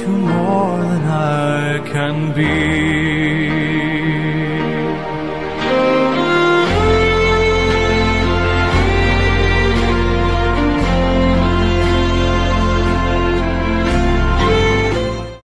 To more than I can be.